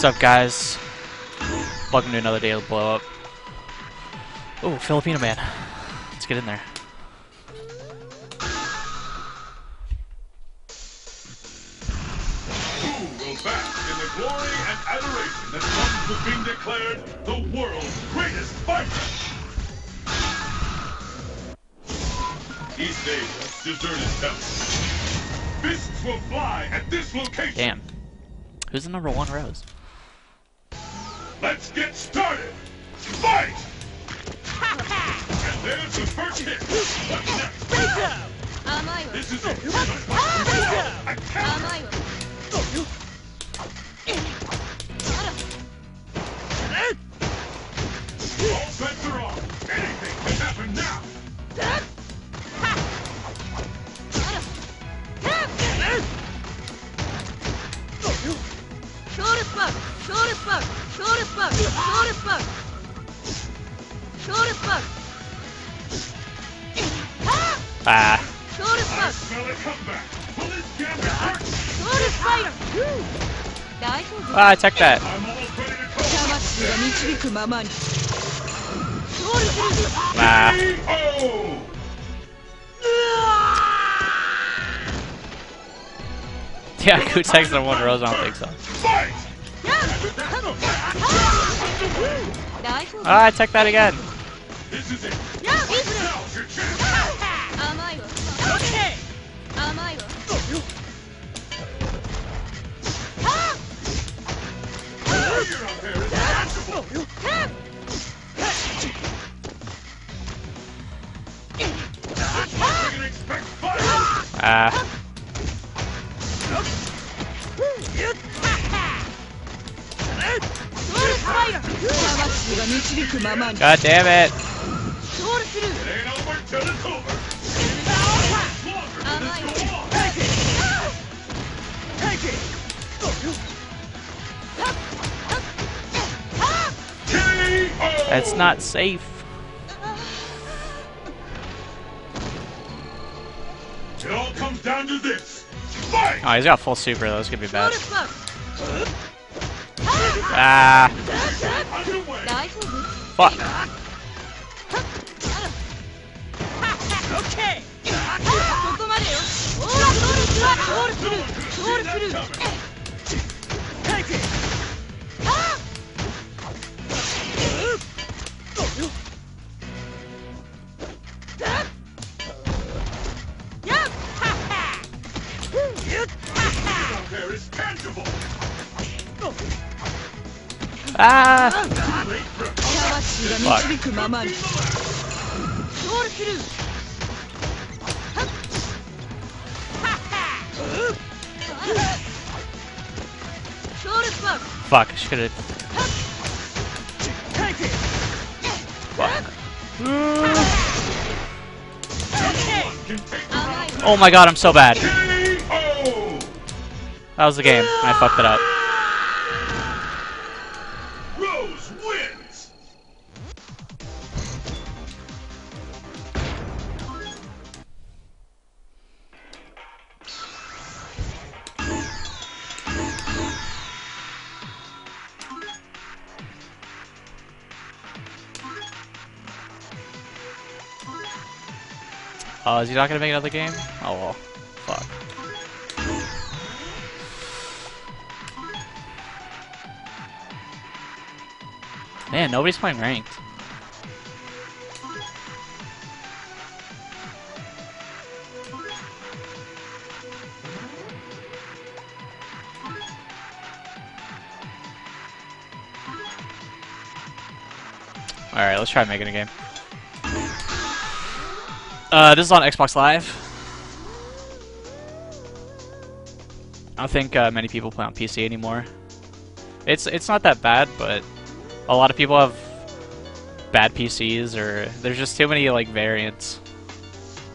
What's up, guys? Welcome to another day of blow up. Oh, Filipino man. Let's get in there. Who will bask in the glory and adoration that comes with being declared the world's greatest fighter? East Asia, deserted temple. Fists will fly at this location. Damn. Who's the number one rose? Let's get Ah, attack that. Ah. Yeah, who takes the one Rose, I don't think so. Ah, attack that again! God damn it. That's not safe. It all comes down to this. Fight! Oh, he's got full super though. It's gonna be bad. Ah. Fuck. ここまでよオーラ勝利する勝利する勝利する Out there is tangible. Ah. Fuck. Fuck, I should have. Fuck. Oh my god, I'm so bad. That was the game, I fucked it up. Is he not gonna make another game? Oh well. Fuck. Man, nobody's playing ranked. Alright, let's try making a game. Uh, this is on Xbox Live. I don't think uh, many people play on PC anymore. It's it's not that bad, but a lot of people have bad PCs, or there's just too many like variants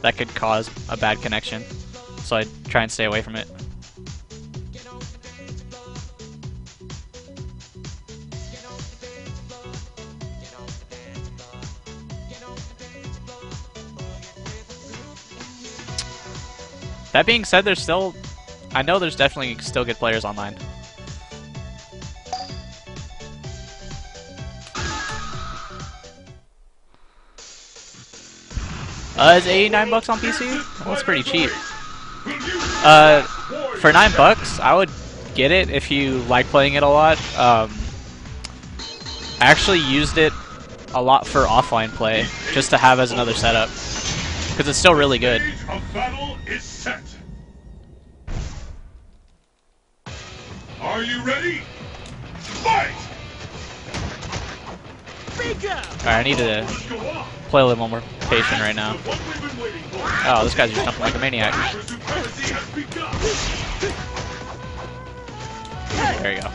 that could cause a bad connection. So I try and stay away from it. That being said, there's still... I know there's definitely still good players online. Uh, is 89 bucks on PC? Well, that's pretty cheap. Uh, for 9 bucks, I would get it if you like playing it a lot. Um, I actually used it a lot for offline play, just to have as another setup. Because it's still really good. Stage of battle is set. Are you ready? Fight! Alright, I need to Let's go on. play a little more patient right now. The one we've been waiting for. Oh, this guy's just jumping like a maniac. For supremacy has begun. There you go.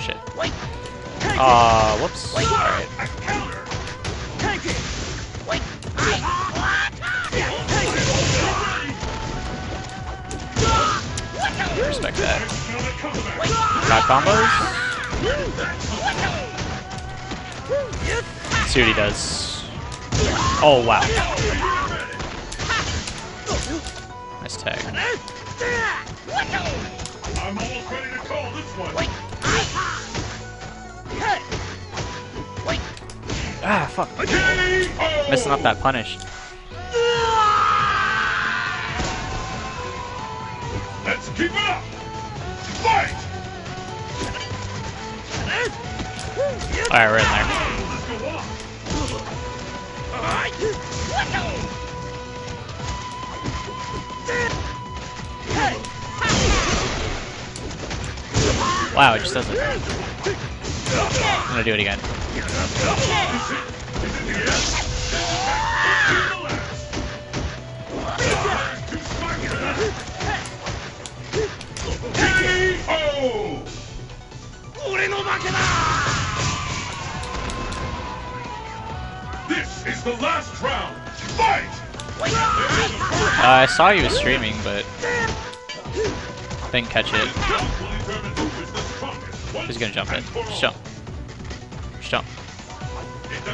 Shit. Aw, whoops. Alright. Respect that. Got combos? See what he does. Oh, wow. Nice tag. I'm almost ready to call this one. Ah, fuck. Missing up that punish. Let's keep it up. Fight. Alright, we're in there. Let's go on. Wow, it just doesn't. I'm gonna do it again. This is the last round. Fight. Uh, I saw you streaming, but didn't catch it. Who's gonna jump in? Just jump. Jump. It.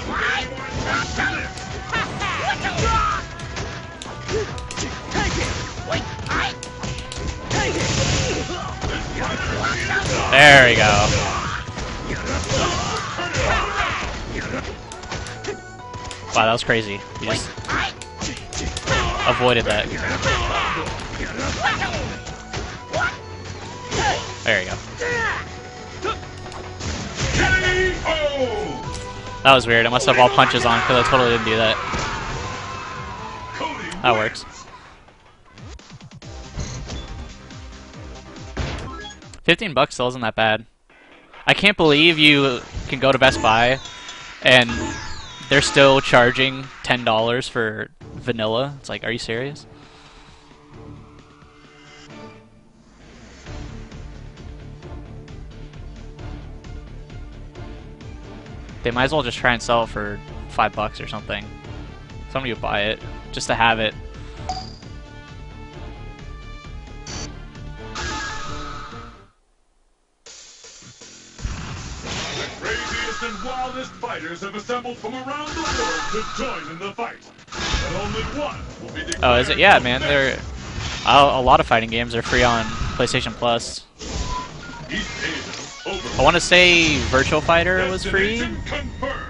There we go. Wow, that was crazy. You just avoided that. There you go. That was weird. I must have all punches on because I totally didn't do that. That works. Fifteen bucks still isn't that bad. I can't believe you can go to Best Buy and they're still charging ten dollars for vanilla. It's like, are you serious? They might as well just try and sell it for five bucks or something. Somebody would buy it just to have it. The craziest and wildest fighters have assembled from around the world to join in the fight. But only one will be Oh, is it? Yeah, man. best. They're a lot of fighting games are free on PlayStation Plus. East Asia, over. I want to say Virtual Fighter was free.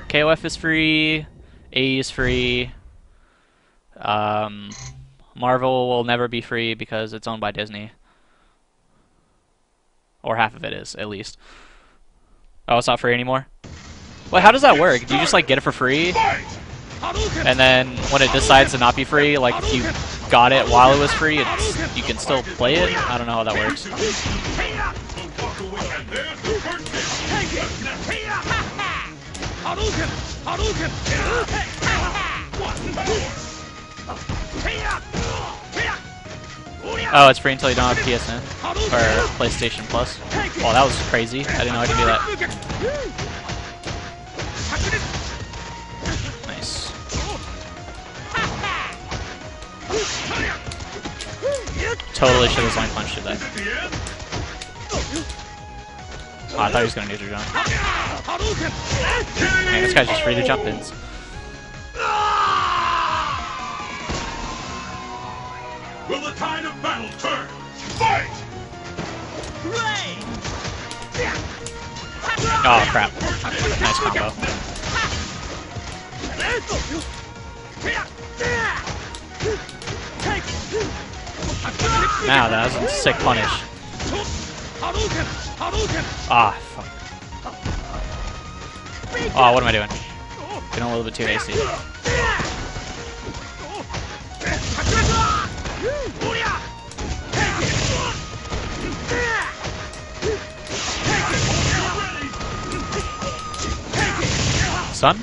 KOF is free. A is free. Um, Marvel will never be free because it's owned by Disney. Or half of it is, at least. Oh, it's not free anymore? Wait, how does that work? Do you just like get it for free? And then when it decides to not be free, like if you got it while it was free, it's, you can still play it? I don't know how that works. Away, and there's the first hit. Oh, it's free until you don't have PSN or PlayStation Plus. Oh, that was crazy. I didn't know I could do that. Nice. Totally should have line punched at that. At the end, Oh, I thought he was gonna neutral jump. Man, this guy's just free to jump ins. Will the tide of battle turn? Fight! Oh crap. Nice combo. Now that was a sick punish. Ah, fuck. Oh, what am I doing? Getting a little bit too hasty. Son?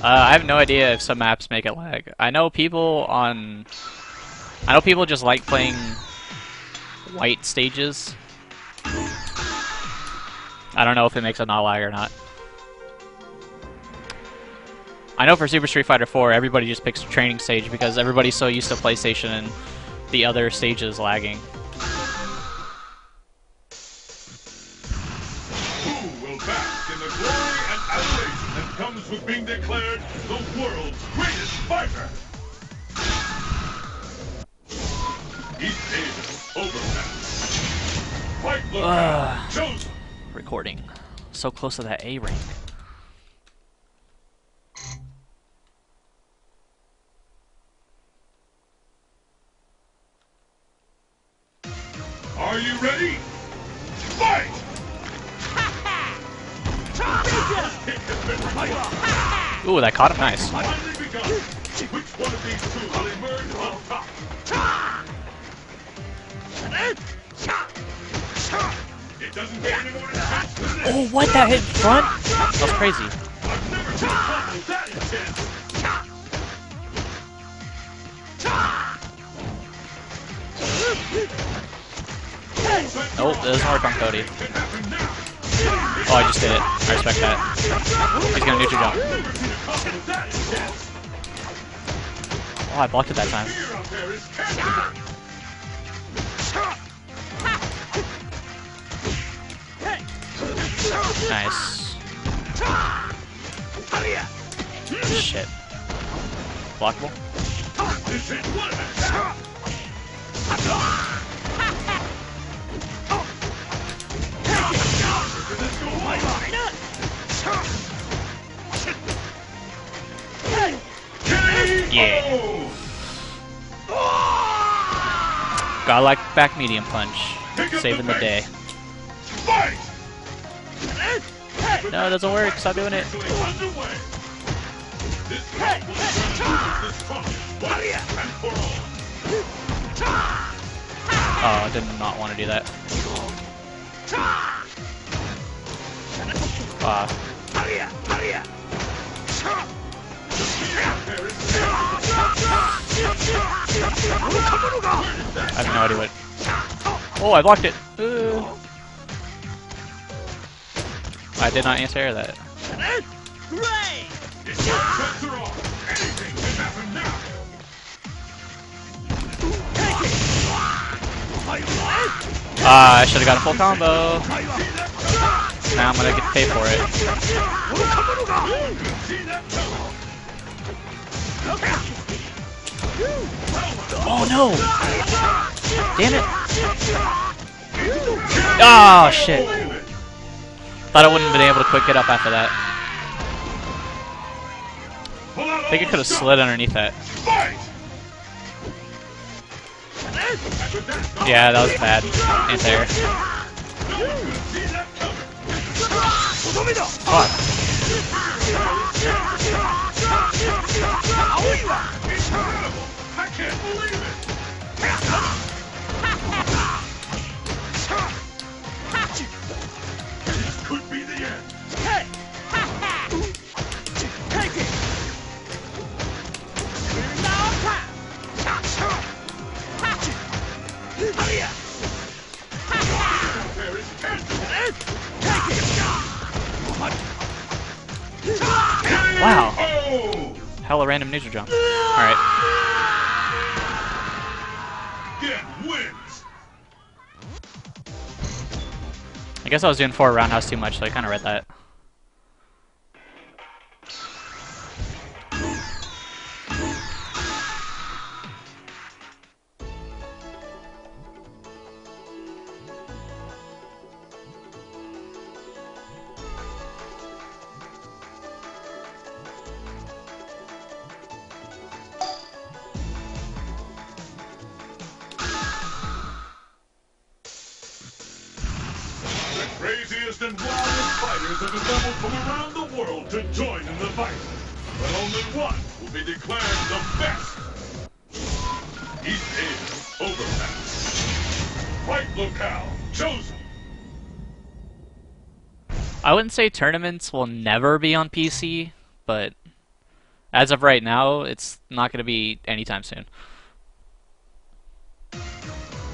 Uh, I have no idea if some maps make it lag. I know people on... I know people just like playing white stages. I don't know if it makes it not lag or not. I know for Super Street Fighter 4, everybody just picks training stage because everybody's so used to PlayStation and the other stages lagging. With being declared the world's greatest fighter? East Asia, Overpass. Fight chosen. Recording. So close to that A rank. Are you ready? Fight! Ooh, that caught him nice. Finally begun. Which one of these two will emerge on top? It doesn't get any more intense than this. Oh, what? That hit front? That was crazy. I've never seen trouble that. Nope, doesn't work on Cody. Oh, I just did it. I respect that. He's gonna neutral jump. Oh, I blocked it that time. Nice. Shit. Blockable? Yeah. Got like back medium punch. Saving the day. No, it doesn't work. Stop doing it. Oh, I did not want to do that. Uh, cancer. I have no idea what. Oh, I blocked it. Uh. I did not answer that. Ah, I should have got a full combo. Now I'm gonna get paid for it. Oh no! Damn it! Oh shit! Thought I wouldn't have been able to quick get up after that. I think I could have slid underneath that. Yeah, that was bad. Anti-air. No one could see that coming. Fuck. Incredible! I can't believe it! This Wow. Hella random neutral jump. Alright. I guess I was doing four roundhouse too much, so I kind of read that. Wouldn't say tournaments will never be on PC, but as of right now, it's not going to be anytime soon.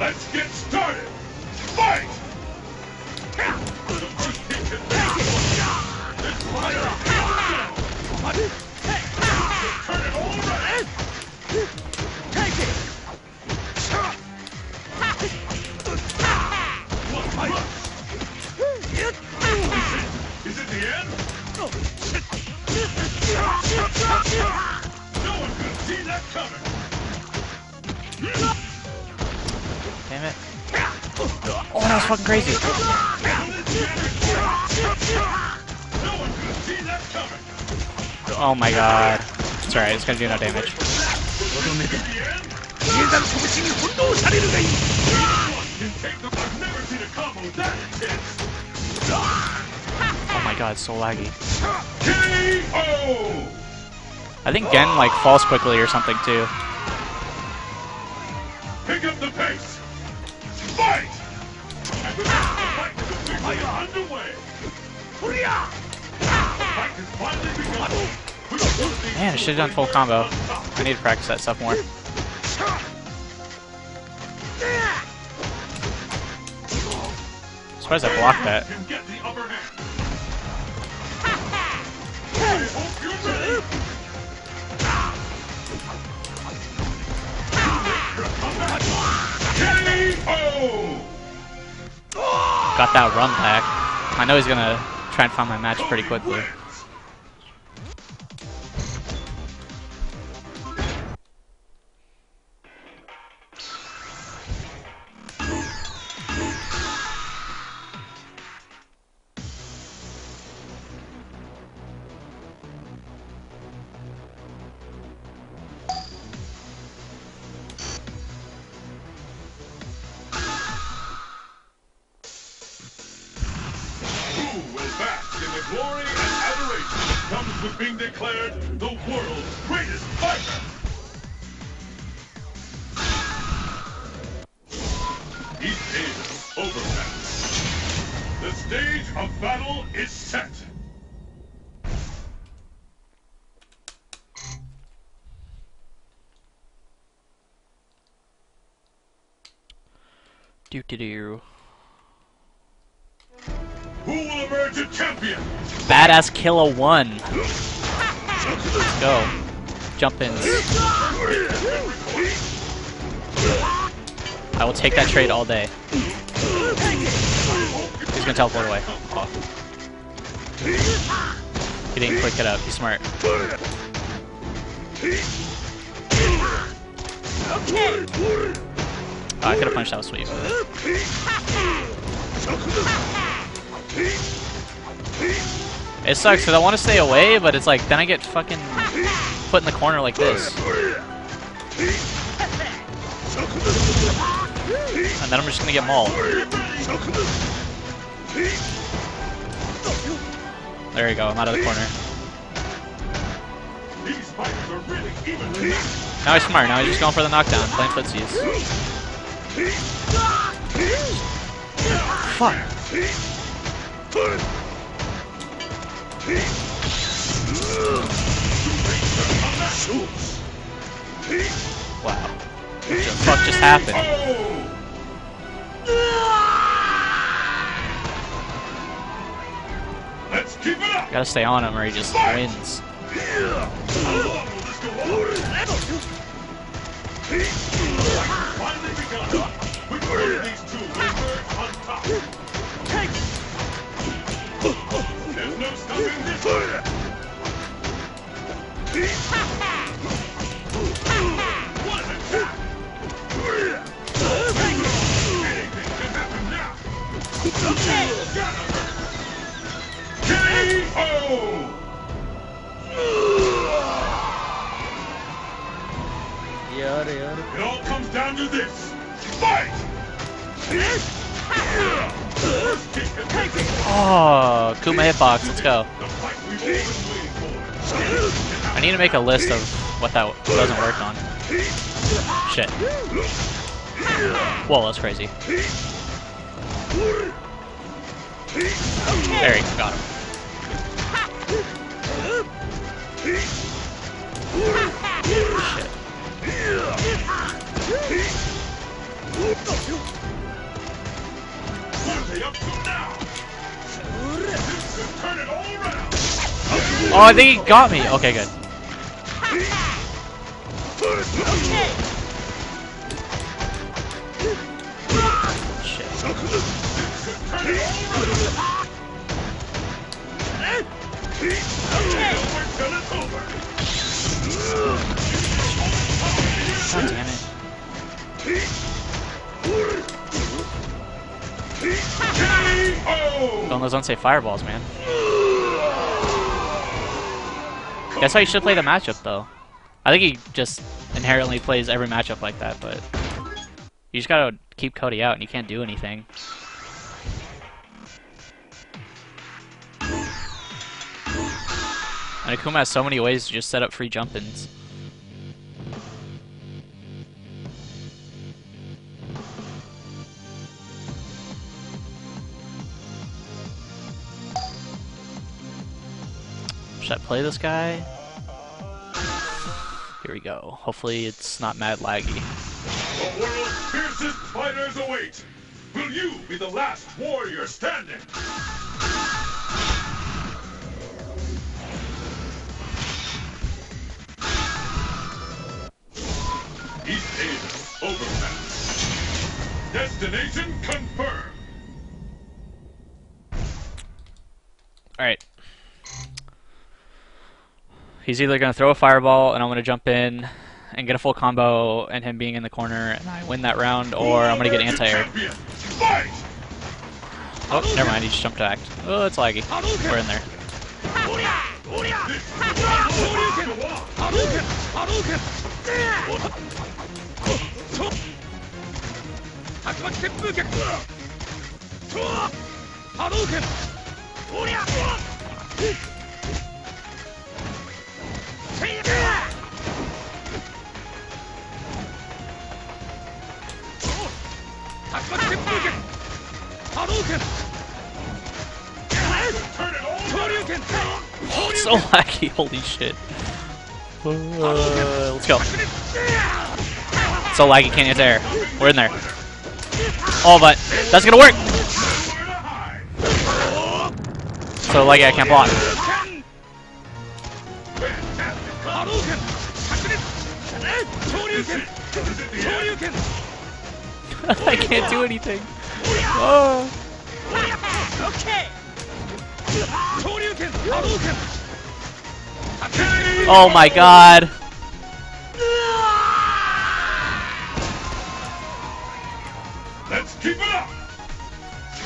Let's get started. Fight! Turn it all around. Is it the end? Oh, no one could see that coming. Damn it. Oh, that was fucking crazy. No one could see that coming. Oh my god. It's alright, it's gonna do no damage. I've never seen a combo that intense. Oh my god, it's so laggy. I think Gen, like, falls quickly or something, too. Pick up the pace. Fight! And the fight is officially underway. The fight has finally begun. Which one of these Man, I should've done full combo. I need to practice that stuff more. Surprised I blocked that. Got that run back. I know he's gonna try and find my match pretty quickly. Do. Who will emerge a champion? Badass Killer 1. Let's go. Jump in. I will take that trade all day. He's gonna teleport away. Oh. He didn't quick it up. He's smart. Oh, I could have punched was sweet. It sucks because I want to stay away, but it's like then I get fucking put in the corner like this, and then I'm just gonna get mauled. There you go. I'm out of the corner. Now he's smart. Now he's just going for the knockdown, playing footsies. Fuck. Wow. What the fuck just happened? Let's keep it up. Gotta stay on him or he just wins. It all comes down to this. Oh, Kuma hitbox, let's go. I need to make a list of what that doesn't work on. Shit. Whoa, that's crazy. There, he got him. Shit. Oh, I think he got me. Okay, good. Shit. God damn it. Don't those unsafe fireballs, man. That's how you should play the matchup, though. I think he just inherently plays every matchup like that, but you just gotta keep Cody out, and you can't do anything. And Akuma has so many ways to just set up free jump-ins. Should I play this guy? Here we go. Hopefully it's not mad laggy. The world's fiercest fighters await. Will you be the last warrior standing? East Asia overpass. Destination confirmed. Alright. He's either going to throw a fireball and I'm going to jump in and get a full combo and him being in the corner and I win that round, or I'm going to get anti-air. Oh, never mind, he just jumped act. Oh, it's laggy. We're in there. So laggy, holy shit. Uh, let's go. So laggy, can't get there. We're in there. Oh, but that's gonna work! So laggy, I can't block. I can't do anything. Oh. Oh my god. Let's keep it up.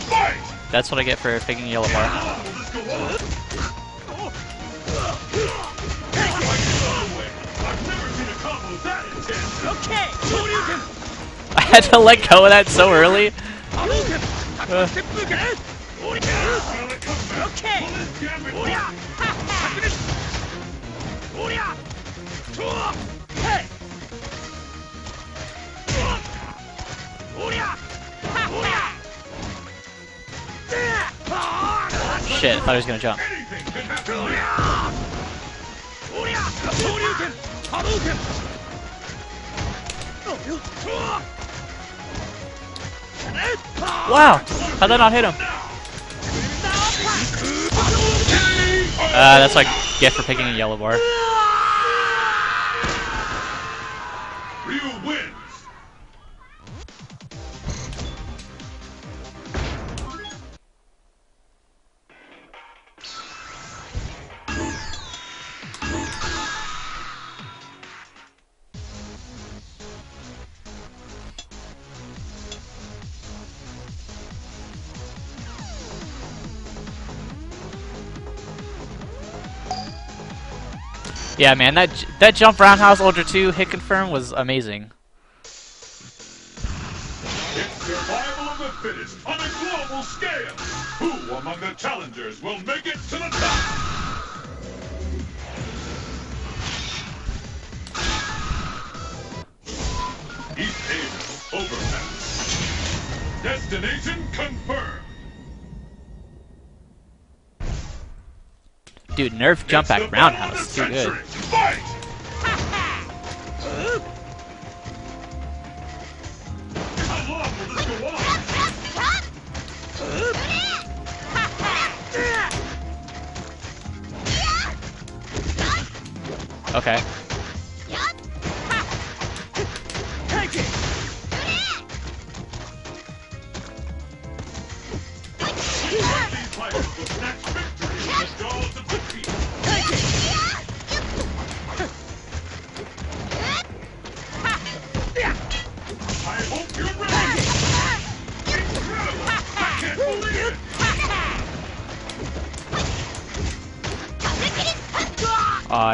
Fight! That's what I get for picking yellow bar. Had to let go of that so early. Work? Shit, I thought he was gonna jump. Anything can happen. Wow! How'd that not hit him? Uh, that's I get for picking a yellow bar. Yeah, man, that that jump roundhouse ultra 2 hit confirm was amazing. It's survival of the fittest on a global scale. Who among the challengers will make it to the top? East Asia overpass. Destination confirmed. Dude, Nerf jump back roundhouse, too good. century.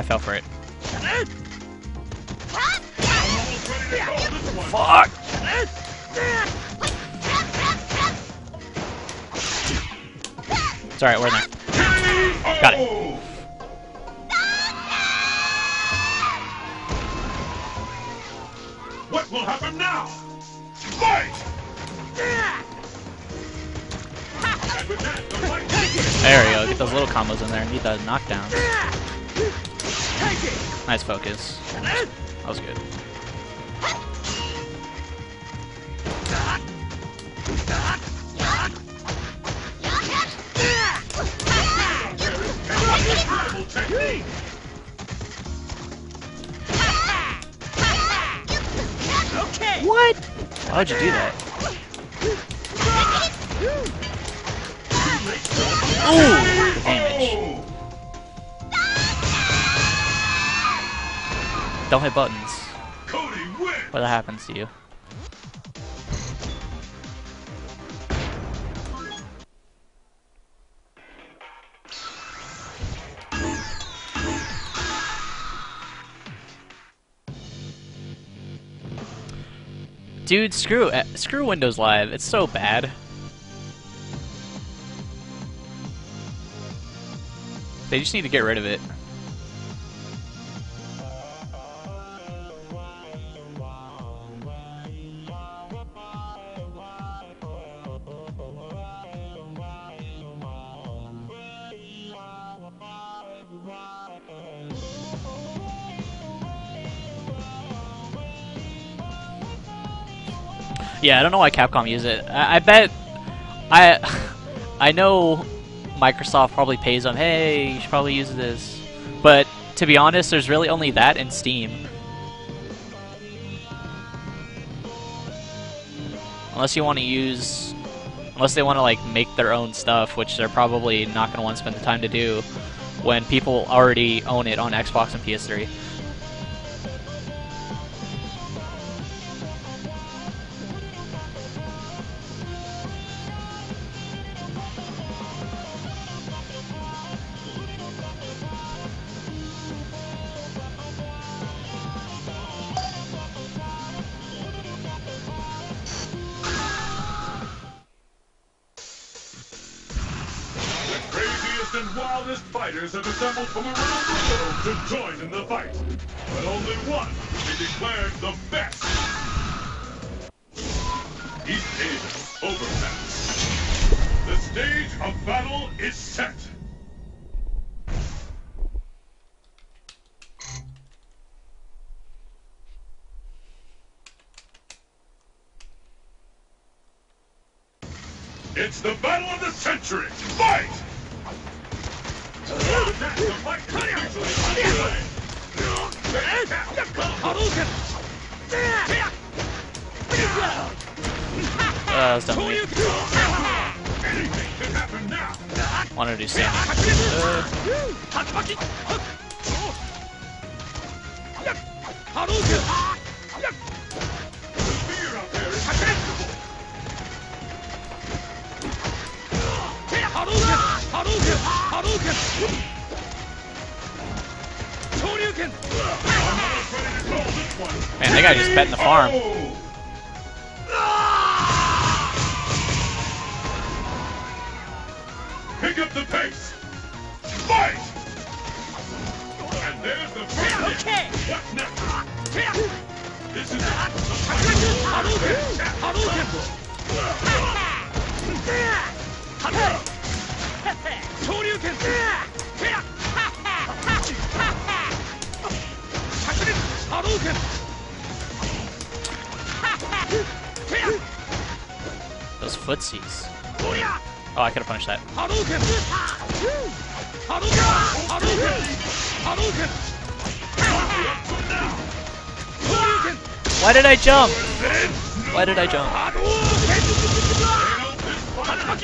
Fell for it. I'm almost ready to call this one. Fuck! It's alright, we're in there. Got it. What will happen now? Fight! And with that, the fight begins. There we go. Get those little combos in there. Need the knockdown. Nice focus. That was good. Incredible! What? Why'd you do that? Don't hit buttons. What happens to you? Dude, screw uh, screw Windows Live. It's so bad. They just need to get rid of it. Yeah, I don't know why Capcom use it. I, I bet I I know Microsoft probably pays them. Hey, you should probably use this. But to be honest, there's really only that in Steam. Unless you want to use, unless they want to like make their own stuff, which they're probably not going to want to spend the time to do when people already own it on Xbox and PS3. In the fight. But only one will be declared the best. East Asia Overpass. The stage of battle is set. It's the battle of the century. Fight! The fight is usually underway. Uh, that was dumb. Wanted to do standing. Uh, The fear one. man, that guy just betting the farm. Pick up the pace. Fight! And there's the first. Okay. What's next? This is Those footsies. Oh, I could have punished that. Why did I jump? Why did I jump?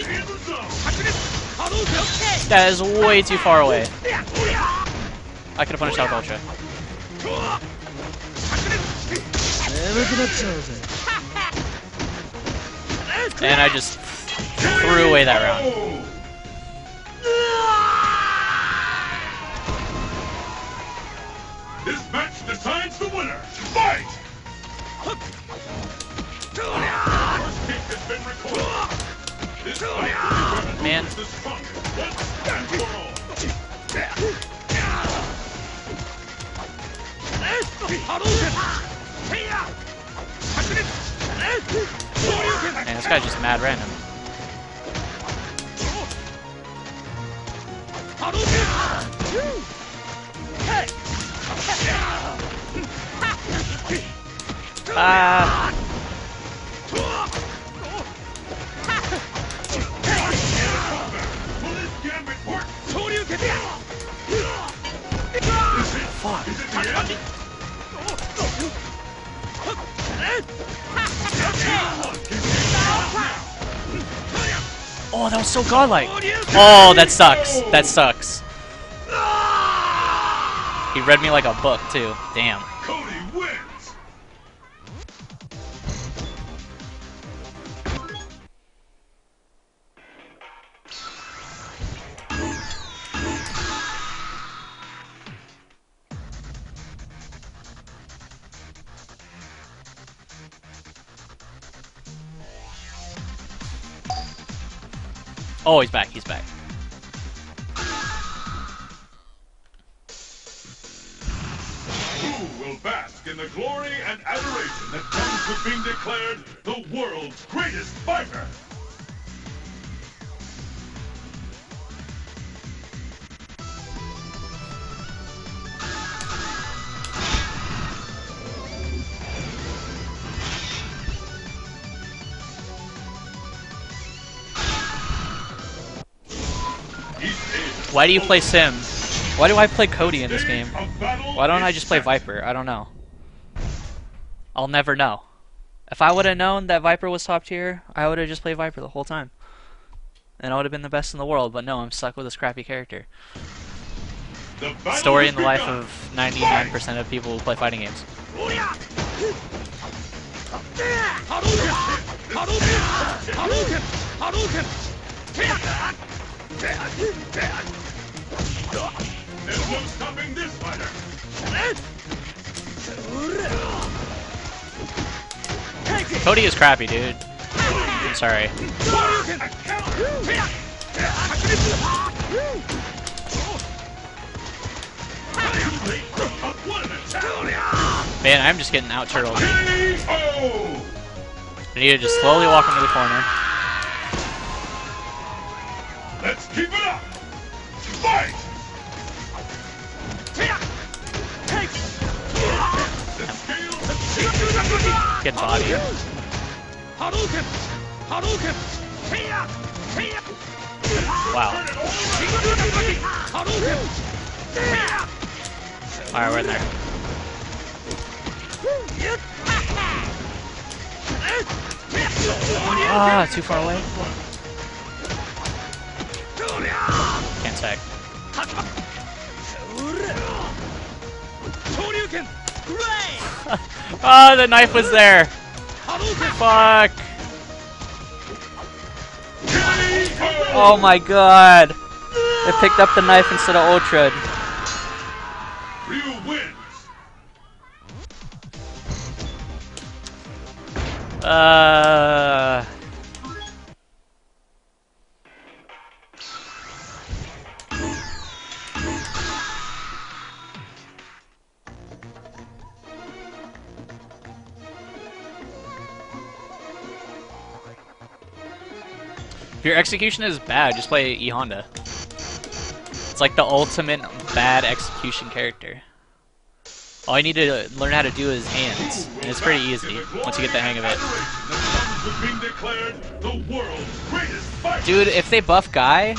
In the zone. That is way too far away. I could have punished out Ultra. And I just threw away that round. This match decides the winner. Fight! First kick has been recorded. This fight will determine Man. Who is the strongest once and. Man, this guy's just mad random. Ah, Will this gambit work? fuck. Oh, that was so godlike. Oh, that sucks. That sucks. He read me like a book, too. Damn. Oh, he's back. He's back. Why do you play Sim? Why do I play Cody in this game? Why don't I just play. Viper? I don't know. I'll never know. If I would have known that Viper was top tier, I would have just played Viper the whole time. And I would have been the best in the world, but no, I'm stuck with this crappy character. Story in the life of 99% of people who play fighting games. Cody is crappy, dude. I'm sorry. Man, I'm just getting out turtled. I need to just slowly walk into the corner. Let's keep it up! Fight! Get body. Wow. Alright, we're in there. Ah, too far away. Can't tag. Ah, the knife was there. Fuck. Oh my god. It picked up the knife instead of Ultra. Uh. If your execution is bad, just play E Honda. It's like the ultimate bad execution character. All you need to learn how to do is hands, and it's pretty easy once you get the hang of it. Dude, if they buff Guy,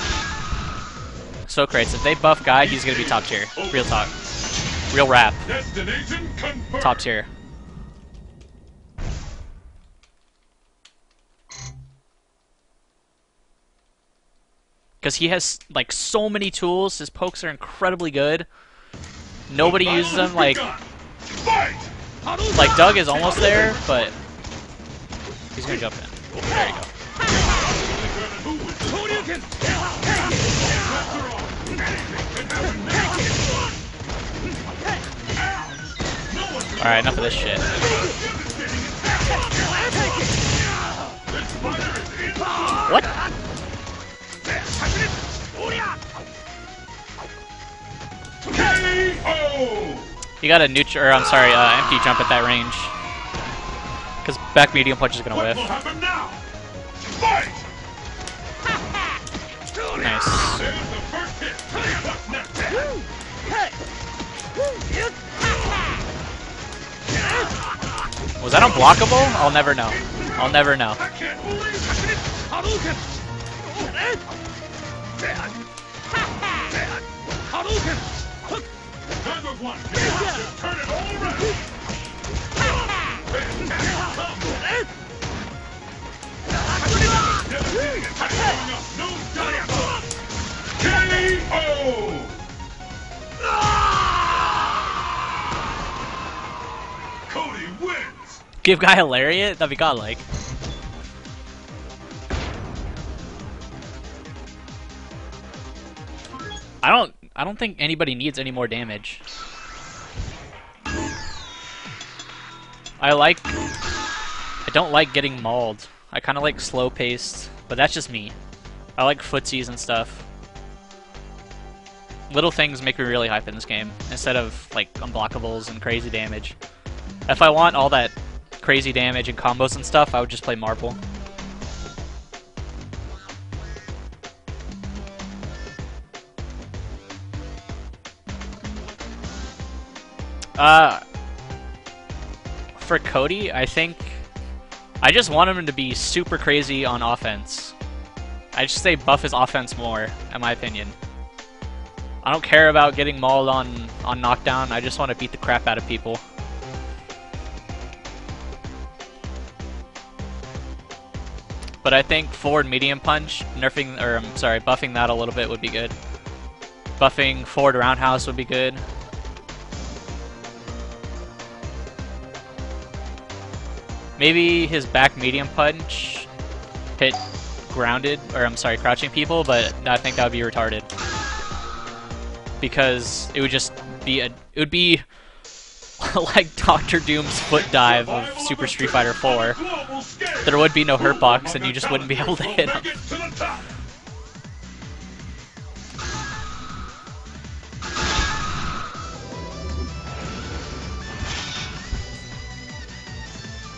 so Socrates, if they buff Guy, he's gonna be top tier. Real talk. Real rap. Top tier. Because he has, like, so many tools. His pokes are incredibly good. Nobody uses them, like, like Doug is almost there, but he's gonna jump in. There you go. Determine who is the Shoryuken! After all, anything can happen now. No one can Alright, enough of this shit. This fighter is in What? KO! You got a neutral, or I'm sorry, uh, empty jump at that range. Because back medium punch is gonna What whiff. will happen now? Fight! Nice. There's the first hit. What's next? Was that unblockable? I'll never know. I'll never know. Cody wins. Give guy a lariat? That'd be godlike. I don't I don't think anybody needs any more damage. I like I don't like getting mauled. I kinda like slow paced, but that's just me. I like footsies and stuff. Little things make me really hype in this game, instead of like unblockables and crazy damage. If I want all that crazy damage and combos and stuff, I would just play Marvel. Uh, for Cody, I think I just want him to be super crazy on offense. I just say buff his offense more, in my opinion. I don't care about getting mauled on on knockdown. I just want to beat the crap out of people. But I think forward medium punch, nerfing or I'm sorry, buffing that a little bit would be good. Buffing forward roundhouse would be good. Maybe his back medium punch hit grounded, or I'm sorry, crouching people, but I think that would be retarded. Because it would just be a, it would be like Doctor Doom's foot dive of Super Street Fighter 4. There would be no hurtbox and you just wouldn't be able to hit him.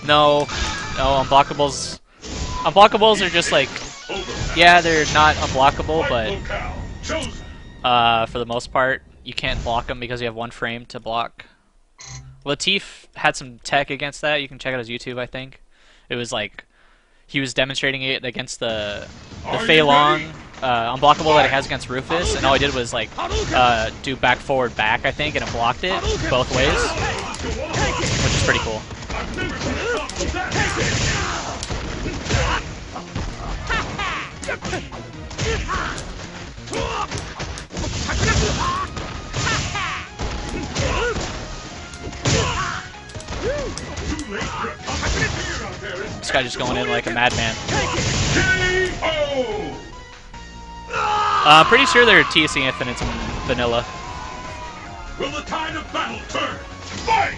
No, no, unblockables. Unblockables are just like, yeah, they're not unblockable, but uh, for the most part, you can't block them because you have one frame to block. Latif had some tech against that. You can check out his YouTube, I think. It was like he was demonstrating it against the the Are Fei Long uh, unblockable that it has against Rufus, and all he did was like uh, do back forward back, I think, and it blocked it both ways, which is pretty cool. This guy just going in like a madman. Uh, I'm pretty sure they're TC in vanilla. Will the tide of battle turn? Fight!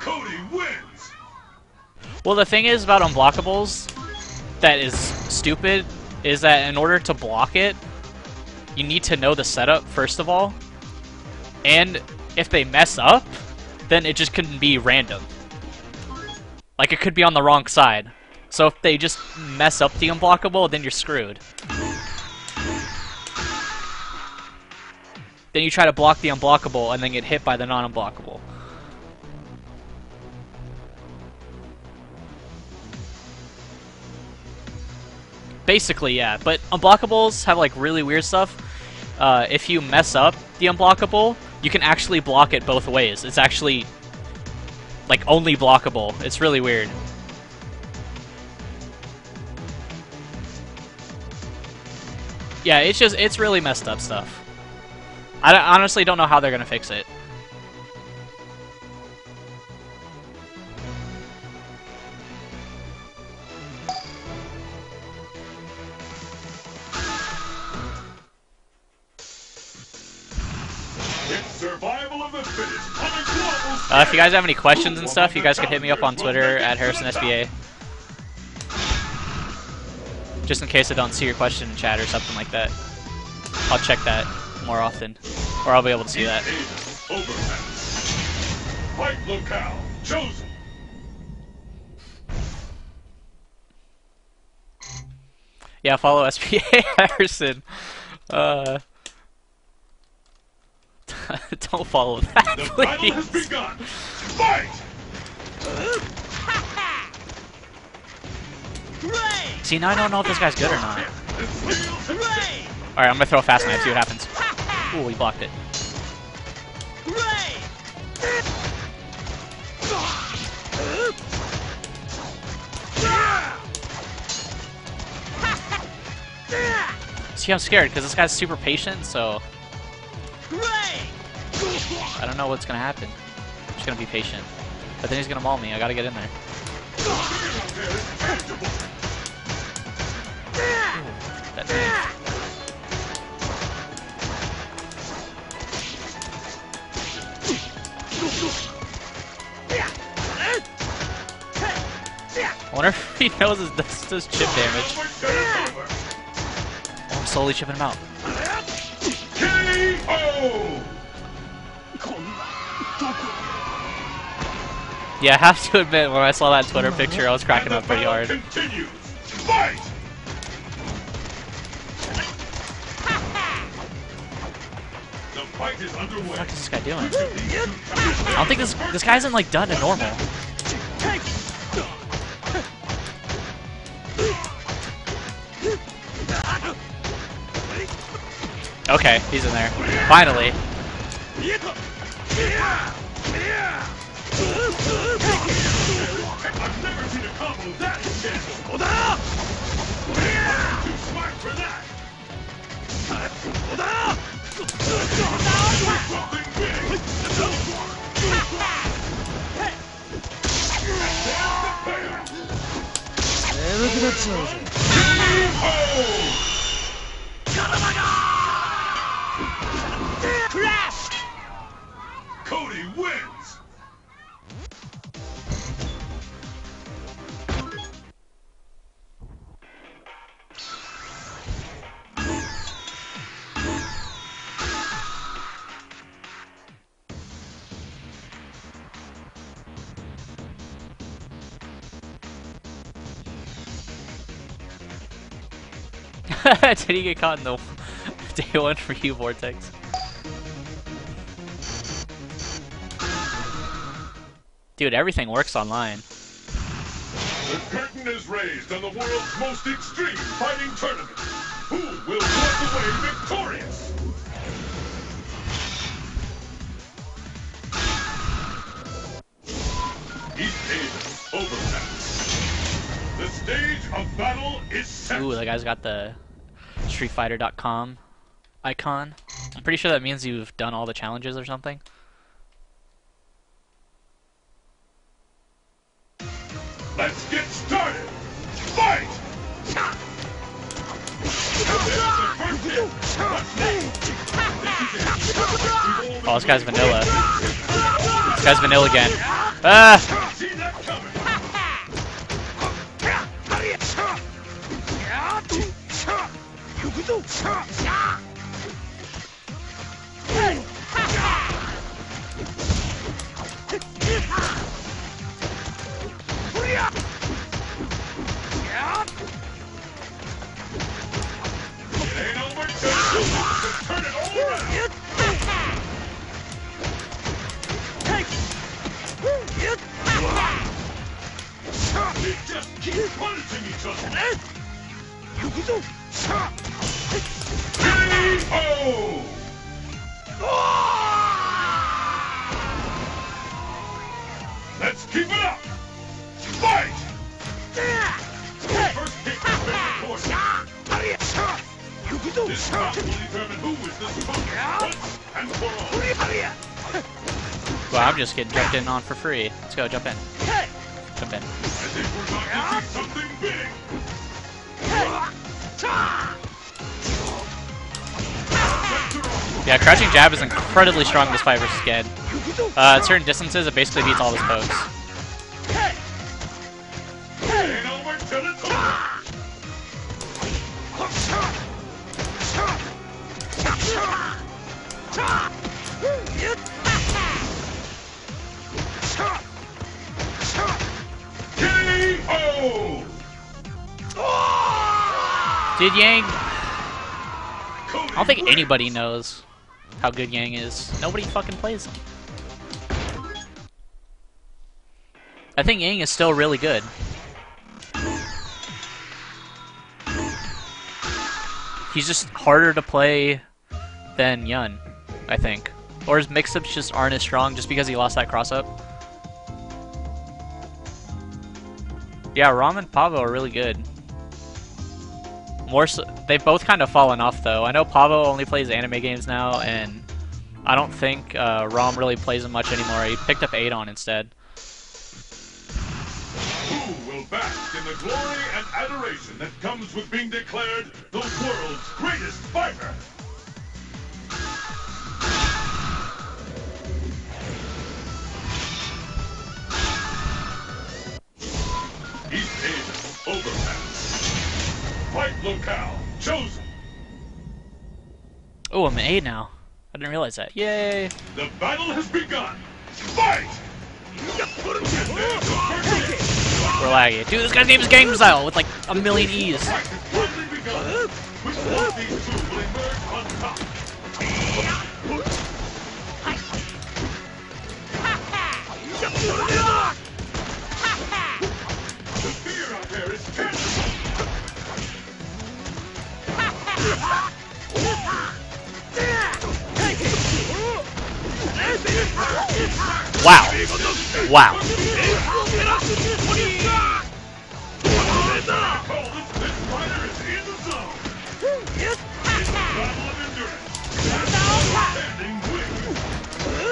Cody wins! Well, the thing is about unblockables that is stupid is that in order to block it, you need to know the setup first of all. And if they mess up, then it just couldn't be random. Like it could be on the wrong side. So if they just mess up the unblockable, then you're screwed. Then you try to block the unblockable and then get hit by the non-unblockable. Basically, yeah. But unblockables have like really weird stuff. Uh, if you mess up the unblockable, you can actually block it both ways. It's actually like only blockable. It's really weird. Yeah, it's just it's really messed up stuff. I honestly don't know how they're gonna fix it. Uh, if you guys have any questions and stuff, you guys can hit me up on Twitter at HarrisonSBA. Just in case I don't see your question in chat or something like that. I'll check that more often. Or I'll be able to see that. Locale chosen. Yeah, follow SBA Harrison. Uh, don't follow that, The battle has please. begun. Fight! See, now I don't know if this guy's good or not. The steel Hooray! Alright, I'm gonna throw a fast knife, see what happens. Ooh, he blocked it. Hooray! See, I'm scared because this guy's super patient, so I don't know what's gonna happen. I'm just gonna be patient. But then he's gonna maul me. I gotta get in there. That knife. Wonder if he knows his, this does chip damage. Oh, I'm slowly chipping him out. KO! Yeah, I have to admit, when I saw that Twitter picture, I was cracking up pretty hard. Continues. Fight! The fight is underway. What the fuck is this guy doing? I don't think this this guy isn't like done to normal. Okay, he's in there. Finally. Did he get caught in the day one for you, Vortex? Dude, everything works online. The curtain is raised on the world's most extreme fighting tournament. Who will walk away victorious? East overpass. The stage of battle is set. Ooh, that guy's got the streetfighter.com icon. I'm pretty sure that means you've done all the challenges or something. Let's get started! Fight! Oh, this guy's vanilla. This guy's vanilla again. Ah! See that coming. It ain't over till you turn it all around. They just keep punishing each other. K.O. Let's keep it up. Fight! First kick has been recorded. This round will determine who is the strongest once and for all. Well, I'm just getting jumped in on for free. Let's go, jump in. Jump in. I think we're about to see something big. Yeah, crouching jab is incredibly strong in this fight versus Gen. Uh, at certain distances, it basically beats all his pokes. Did Yang, I don't think anybody knows how good Yang is. Nobody fucking plays him. I think Yang is still really good. He's just harder to play than Yun, I think. Or his mix-ups just aren't as strong just because he lost that cross-up. Yeah, Rom and Pavo are really good. More so, they've both kind of fallen off though. I know Pavo only plays anime games now, and I don't think uh, Rom really plays them much anymore. He picked up Adon instead. Who will bask in the glory and adoration that comes with being declared the world's greatest fighter? Locale chosen. Oh, I'm an A now. I didn't realize that. Yay! The battle has begun. Fight! We're laggy. Dude, this guy's name is Gangnam Style with like a million E's. Wing.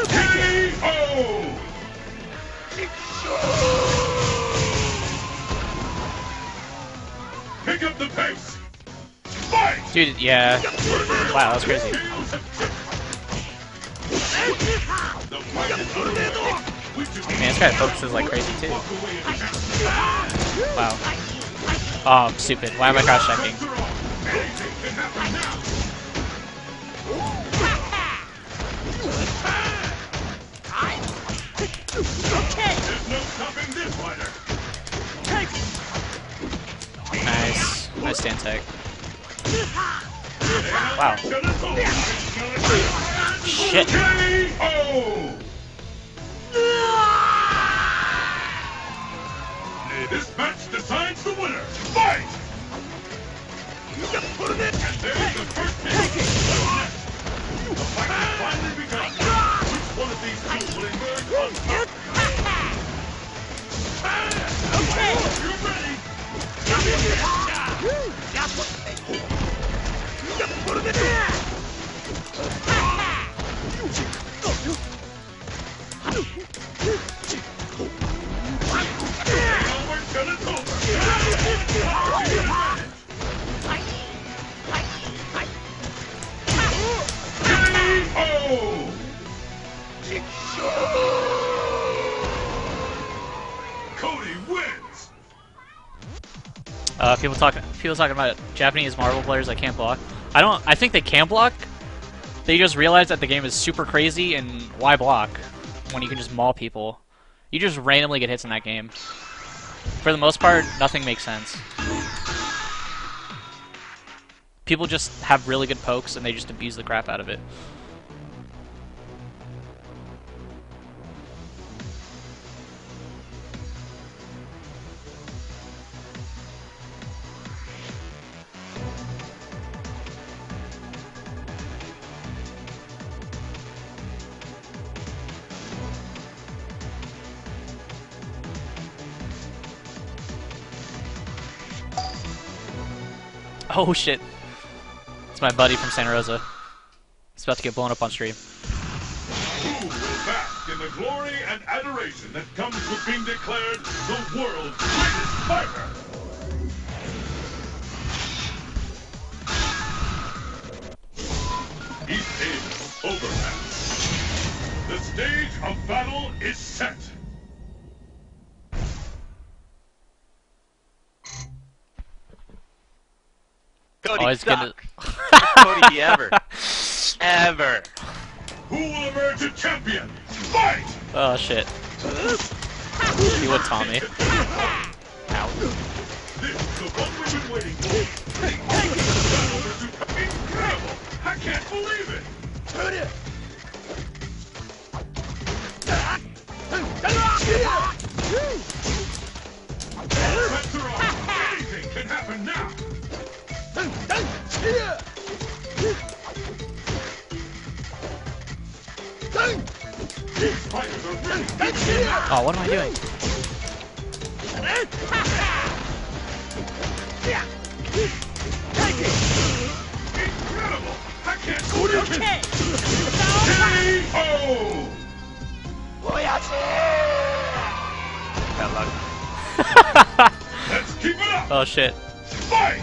KO! Pick up the pace. Fight! Dude, yeah. Wow, that's crazy. Man, this guy focuses like crazy too. Wow. Oh, stupid. Why am I crouch checking? Nice. Nice stand tag. Wow. Shit. KO! This match decides the winner. Fight! Put it And there's the first hit. The fight has finally begun. Which one of these two will emerge on top? You ready? Over till it's over. KO! Uh, people talking people talking about Japanese Marvel players that can't block. I don't. I think they can block. They just realize that the game is super crazy and why block when you can just maul people. You just randomly get hits in that game. For the most part, nothing makes sense. People just have really good pokes and they just abuse the crap out of it. Oh shit. It's my buddy from Santa Rosa. He's about to get blown up on stream. Who will bask in the glory and adoration that comes with being declared the world's greatest fighter? East Asia, Overpass. The stage of battle is set. Cody, Oh, he's gonna- suck. Cody ever. Ever. Who will emerge a champion? Fight! Oh shit. He would Tommy. Ow. This is the one we've been waiting for. Battle versus- Incredible! I can't believe it! Sets are off. Anything can happen now. These fighters are ready. Oh, what am I doing? Incredible! I can't believe it! K.O. Bad luck. Let's keep it up! Oh shit. Fight!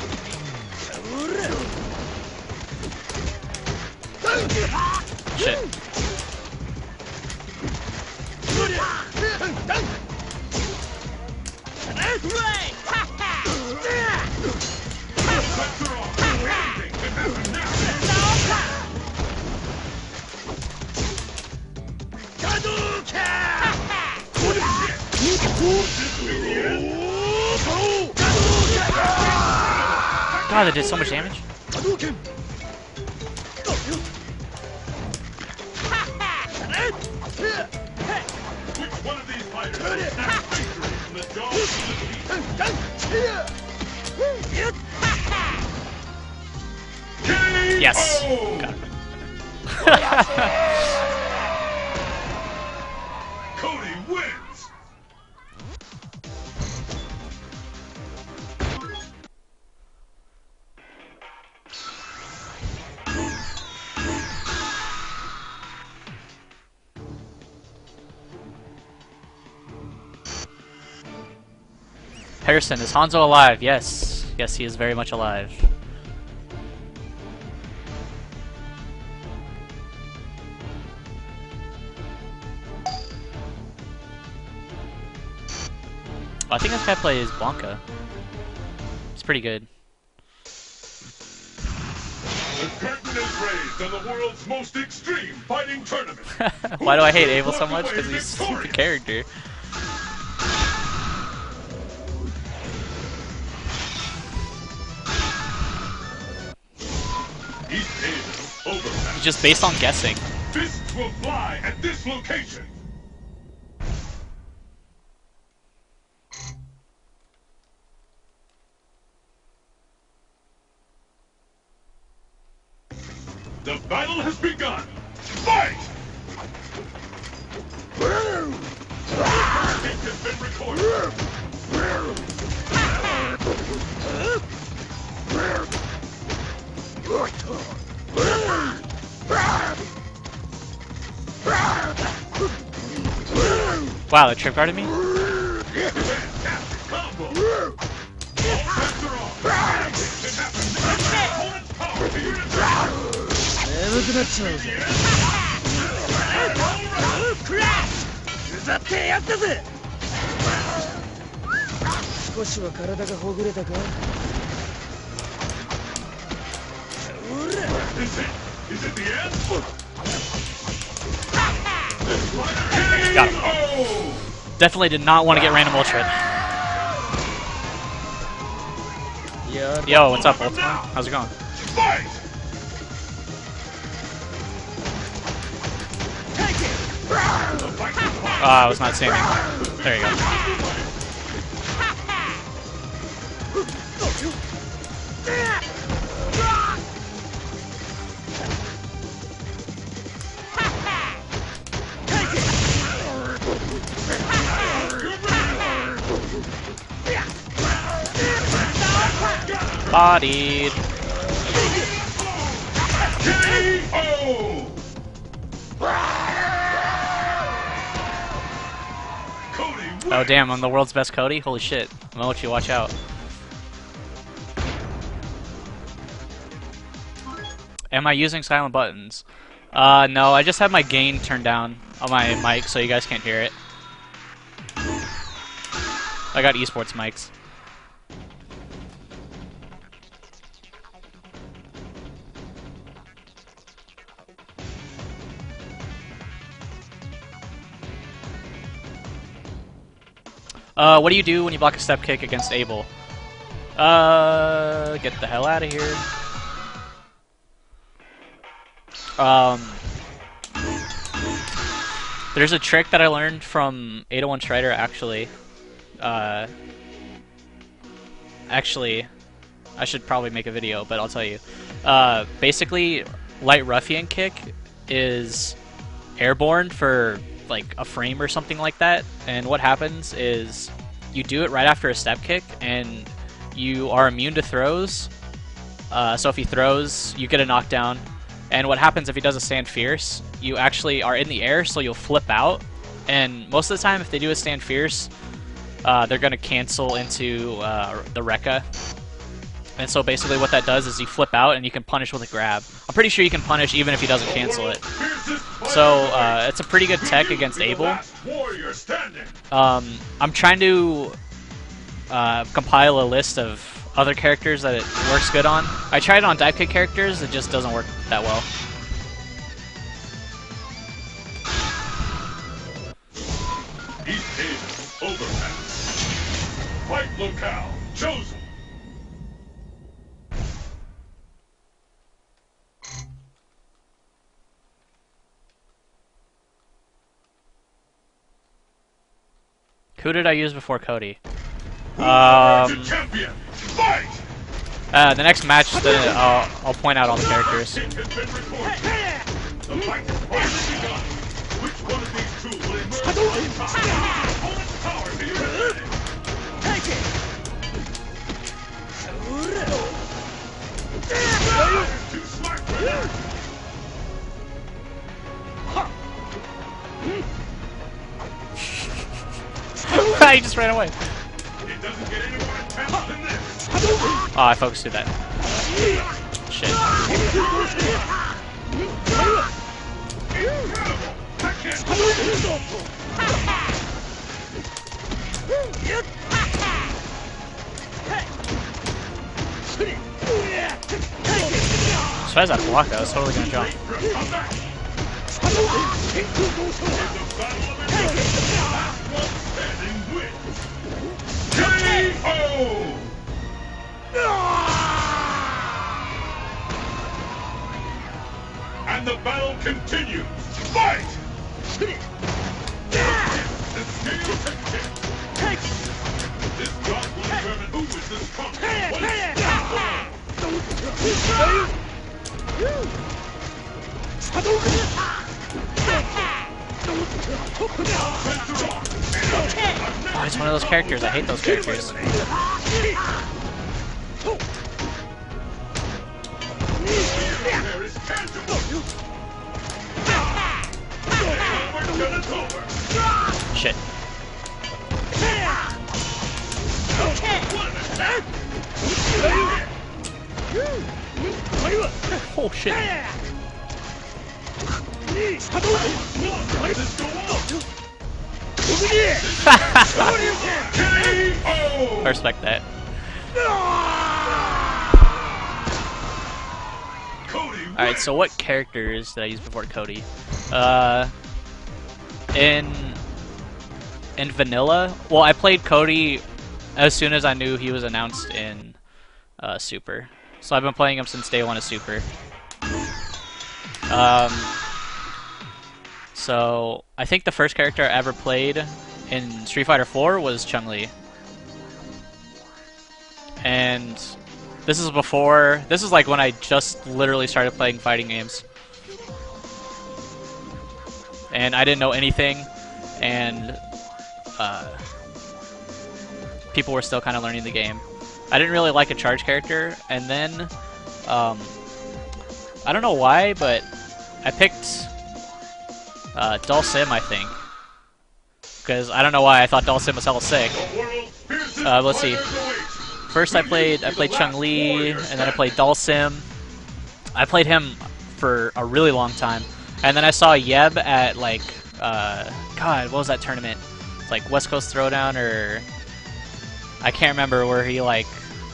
God, that did so much damage. Which Harrison, is Hanzo alive? Yes. Yes, he is very much alive. Oh, I think this guy plays Blanka. It's pretty good. The curtain is raised on the world's most extreme fighting tournament. Why do I hate Abel so much? Because he's a stupid character. Just based on guessing. Will fly at this location. ほぐれたか Is it? Is it the end? Got him. Oh! Definitely did not want to get random ultra. や Yo, what's up, Ultima? How's it going? Ah, I was not seeing. There you go. Bodied. Oh damn, I'm the world's best Cody? Holy shit. You watch out. Am I using silent buttons? Uh, no, I just have my gain turned down on my mic so you guys can't hear it. I got esports mics. Uh, what do you do when you block a step kick against Abel? Uh, get the hell out of here. Um, there's a trick that I learned from 801 Strider actually. Uh, actually, I should probably make a video, but I'll tell you. Uh, basically, light ruffian kick is airborne for like a frame or something like that. And what happens is you do it right after a step kick, and you are immune to throws. Uh, so if he throws, you get a knockdown. And what happens if he does a stand fierce? You actually are in the air, so you'll flip out. And most of the time, if they do a stand fierce, uh, they're going to cancel into uh, the Rekka. And so basically what that does is you flip out and you can punish with a grab. I'm pretty sure you can punish even if he doesn't cancel it. So uh, it's a pretty good tech against Be Abel. Um, I'm trying to uh, compile a list of other characters that it works good on. I tried it on dive kick characters, it just doesn't work that well. Fight locale chosen. Who did I use before Cody? Um, the! Uh, the next match, the, I'll, I'll point out all the characters. he just ran away. Oh, I focused through that. Shit. Incredible! I was out block, I was totally gonna jump. K.O. And the battle continues. Fight! The scales have tipped. This drop will determine who is the strongest. What is Oh, he's one of those characters. I hate those characters. It's. Shit. Oh shit. I respect that. Alright, so what characters did I use before Cody? Uh, in in vanilla, well, I played Cody as soon as I knew he was announced in uh, Super. So I've been playing him since day one of Super. Um, so I think the first character I ever played in Street Fighter 4 was Chun Li, and this is before. This is like when I just literally started playing fighting games. And I didn't know anything, and uh, people were still kind of learning the game. I didn't really like a charge character, and then um, I don't know why, but I picked uh, Dhalsim, I think, because I don't know why I thought Dhalsim was hella sick. Uh, let's see. First, I played I played Chun Li, and then I played Dhalsim. I played him for a really long time, and then I saw Yeb at like uh, God, what was that tournament? It's like West Coast Throwdown, or I can't remember where he like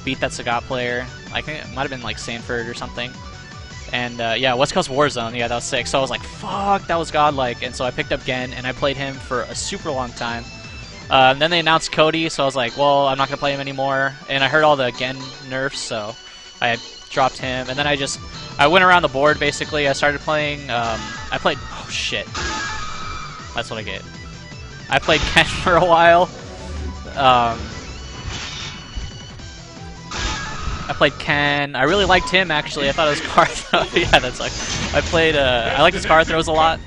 beat that Sagat player. I think it might have been like Sanford or something. And uh, yeah, West Coast Warzone. Yeah, that was sick. So I was like, fuck, that was godlike. And so I picked up Gen, and I played him for a super long time. Uh, and then they announced Cody, so I was like, well, I'm not going to play him anymore. And I heard all the Gen nerfs, so I dropped him. And then I just, I went around the board, basically. I started playing, um, I played, oh shit. That's what I get. I played Ken for a while. Um, I played Ken. I really liked him, actually. I thought his car throw, yeah, that's like, I played, uh, I like his car throws a lot.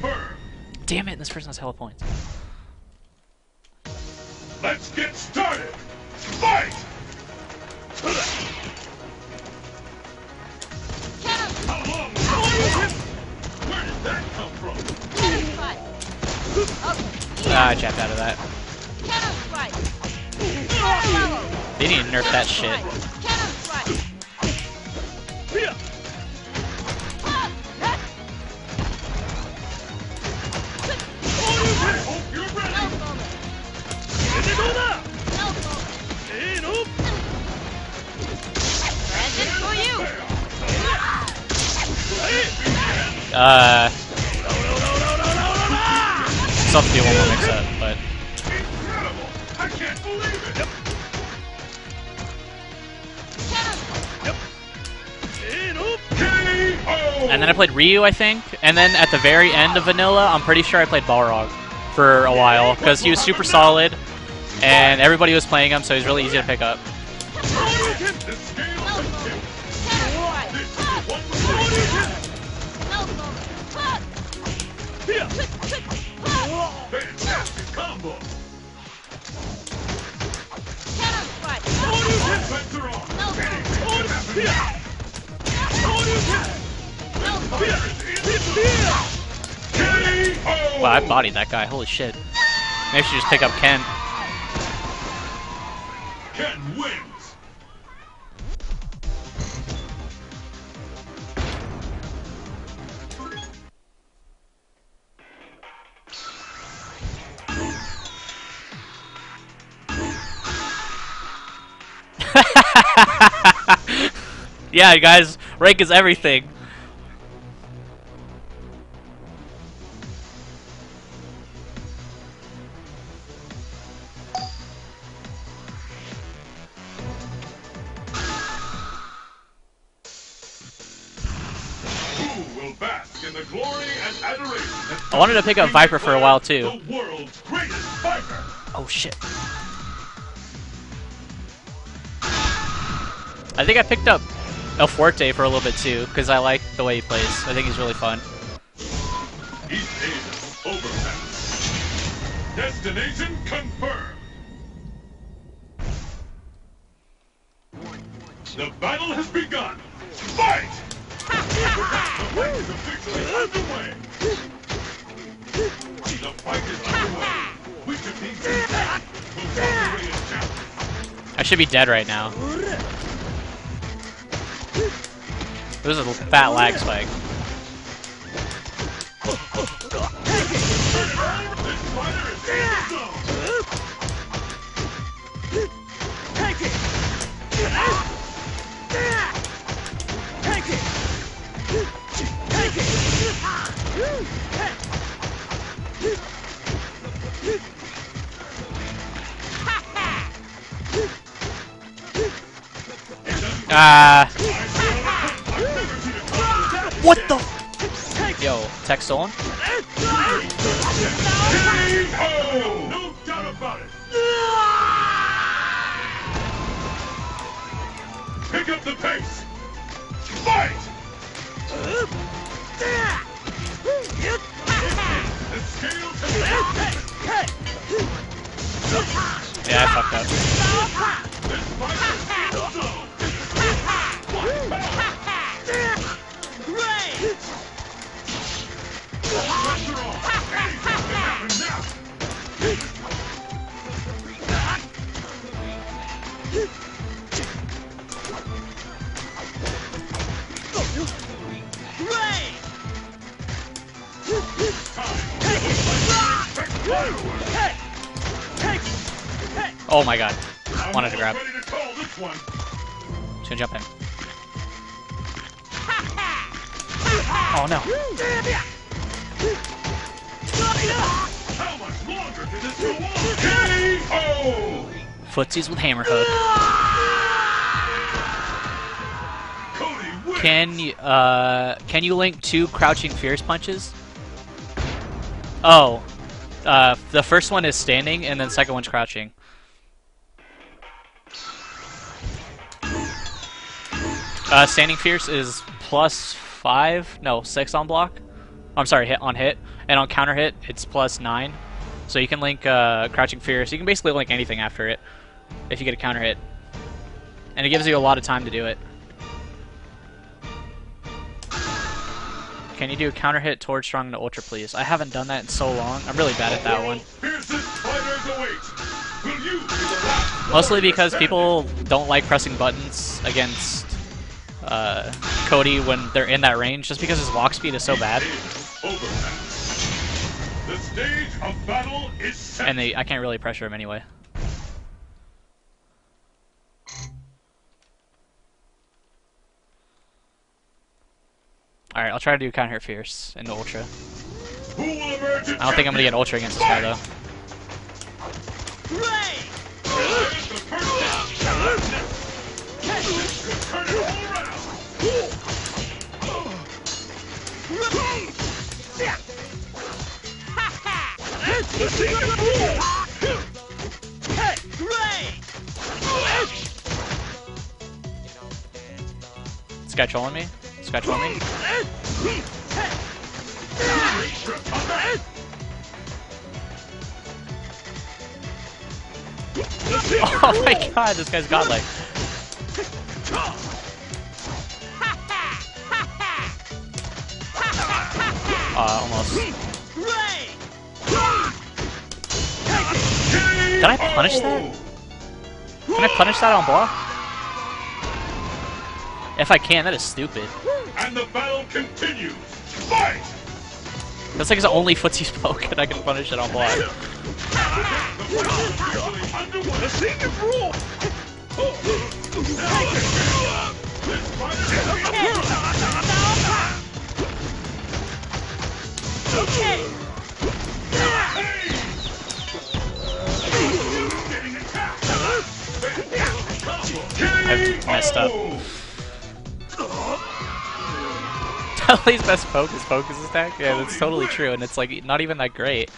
Damn it, this person has hella points. Let's get started. Fight! Cannon, How long? Where did that come from? cannon strike. Okay, Ah, I jabbed out of that. cannon strike. Follow. They need to nerf that shit. For you. Uh, something do one more mix up, but! I can't believe it. And then I played Ryu, I think, and then at the very end of Vanilla, I'm pretty sure I played Balrog for a while because he was super solid, and everybody was playing him, so he was really easy to pick up. The Wow, I bodied that guy. Holy shit. Maybe I should just pick up Ken. Ken wins. yeah, guys, rank is everything. Adoration that I wanted to pick up Viper for a while, too. The world's greatest fighter. Oh shit. I think I picked up El Fuerte for a little bit too, because I like the way he plays. I think he's really fun. East Asia overpass. Destination confirmed. The battle has begun. Fight! I should be dead right now. This is a fat lag spike. Ah. What the? Yo, tech stolen? No doubt about it. Pick up the pace. Fight! The scales have Yeah, I fucked up. Oh my god. I'm Wanted to grab. Ready this one. Just gonna jump in. Oh no. How much longer can this go on? K.O. Footsies with hammer hook. Can you, uh, can you link two crouching fierce punches? Oh, uh, the first one is standing, and then second one's crouching. Uh, standing fierce is plus five, no, six on block. I'm sorry, hit on hit, and on counter hit it's plus nine. So you can link uh, crouching fierce. You can basically link anything after it if you get a counter hit, and it gives you a lot of time to do it. Can you do a counter hit towards strong and ultra, please? I haven't done that in so long. I'm really bad at that one. Mostly because people don't like pressing buttons against uh, Cody when they're in that range, just because his walk speed is so bad, The stage of battle is set. and they I can't really pressure him anyway. Alright, I'll try to do counter hit fierce into ultra. Who will emerge I don't think I'm gonna get ultra against this guy though. Turn guy trolling me? Guy trolling me? Oh my god, this guy's godlike. Uh, almost. Did I punish that? Can I punish that on block? If I can, that is stupid. And the battle continues. Fight! That's like his only footsie poke, and I can punish it on block. I've messed up. Dudley's best poke is focus attack? Yeah, that's totally true, and it's like not even that great.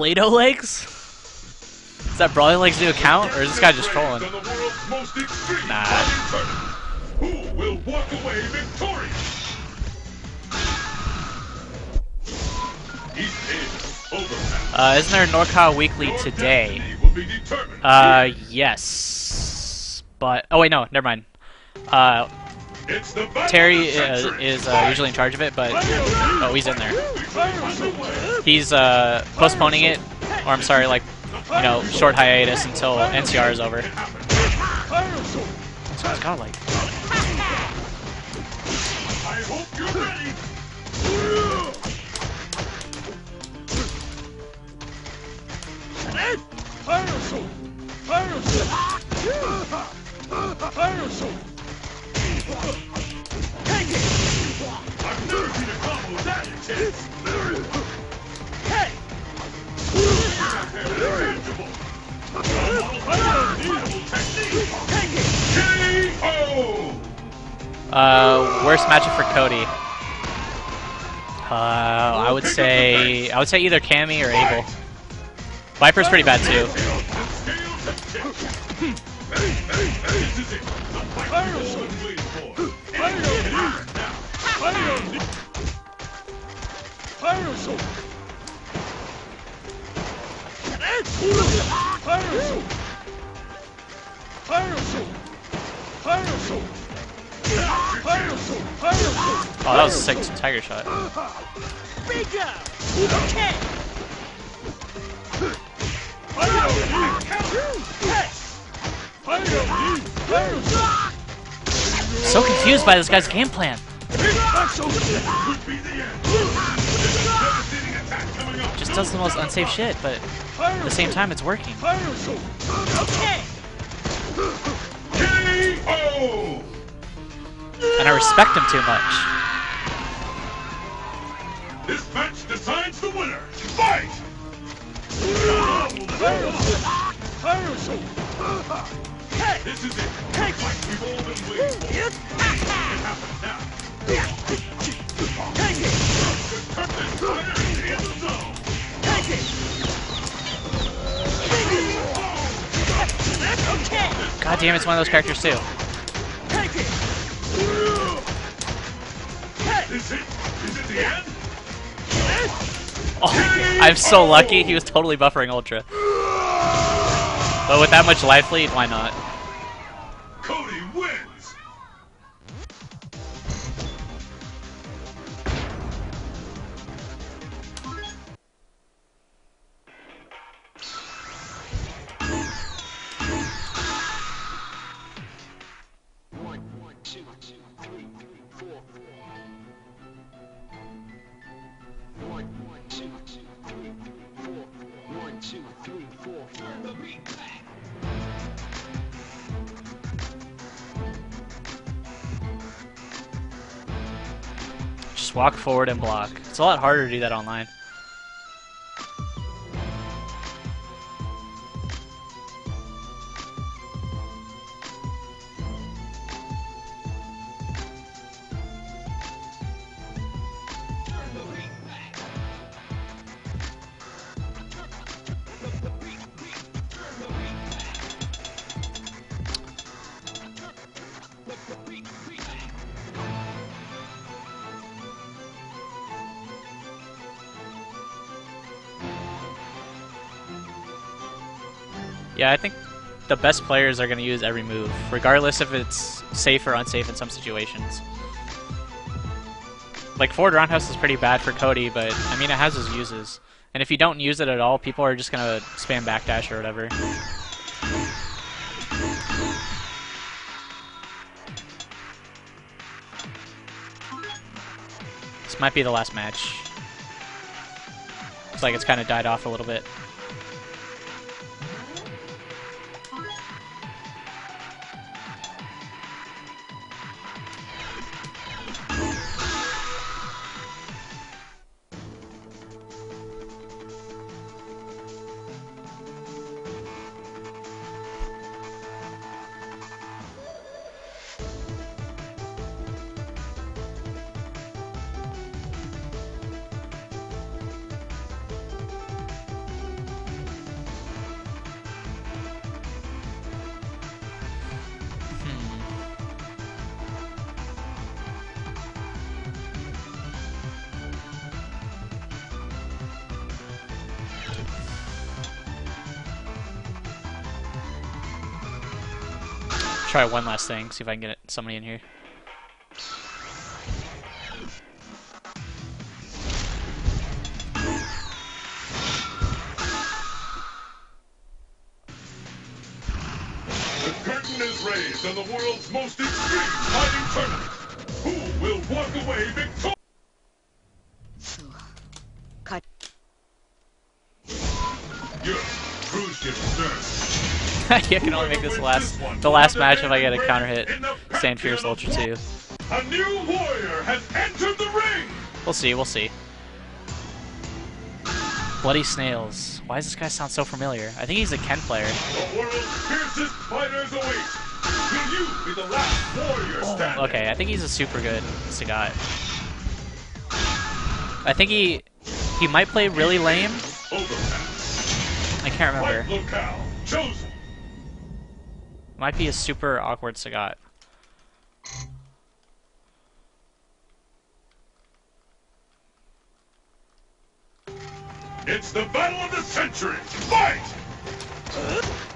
Play-Doh legs? Is that Brolylegs new account, or is this guy just trolling? On the world's most extreme Nah. Who will walk away victorious? East Asia overpass. Uh, isn't there a NorCal Weekly today? destiny will be determined Uh, yes. But, oh wait, no, never mind. Uh, It's the battle Terry uh, is uh, usually in charge of it, but, oh, he's in there. He's, uh, postponing it, or I'm sorry, like, you know, short hiatus until NCR is over. So it's got like, I hope you're ready. I've never seen a combo that intense. Uh, worst matchup for Cody. Uh, I would say, I would say either Cammy or Abel. Viper's pretty bad too. Oh, that was a sick tiger shot. So confused by this guy's game plan. Just does the most unsafe shit, but at the same time, it's working. KO. And I respect him too much. This match decides the winner. Fight! This is it. The fight we've all. It happens now. Determined fighter God damn, it's one of those characters too. Is it? Is it the end? Oh, I'm so lucky. He was totally buffering Ultra. But with that much life lead, why not? Cody walk forward and block. It's a lot harder to do that online. Best players are going to use every move, regardless if it's safe or unsafe in some situations. Like, forward roundhouse is pretty bad for Cody, but, I mean, it has its uses. And if you don't use it at all, people are just going to spam backdash or whatever. This might be the last match. Looks like it's kind of died off a little bit. Try one last thing, see if I can get somebody in here. The curtain is raised on the world's most can only make this the last the last match if I get a counter hit. Stand Fierce Ultra 2. A new warrior has entered the ring. We'll see, we'll see. Bloody Snails. Why does this guy sound so familiar? I think he's a Ken player. The world's fiercest fighters await. Will you be the last warrior oh, standing? Okay, I think he's a super good Sagat. I think he he might play really lame. I can't remember. Chosen. Might be a super awkward Sagat. It's the battle of the century. Fight!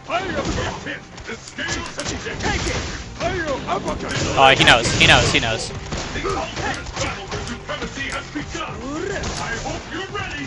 Fire! Hit. The scales. Take it! Fire! Uppercut! Oh, he knows. He knows. He knows. The ultimate battle supremacy has begun. I hope you're ready.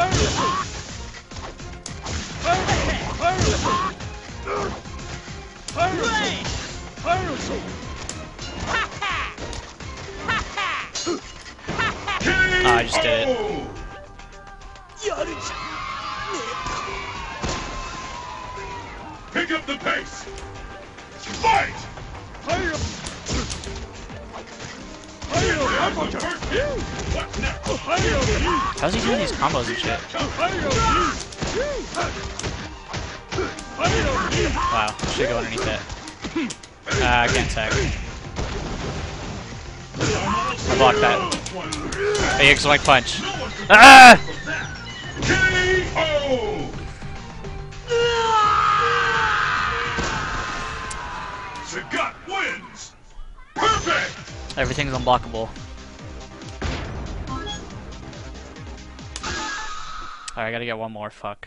Oh, I just did. Pick up the pace. Fight! How's he doing these combos and shit? Wow, should go underneath that. Ah, I can't tag. I blocked that. Hey, it's like punch. Ah! Sagat wins! Perfect! Everything's unblockable. Alright, I gotta get one more, fuck.